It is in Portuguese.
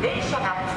deixa na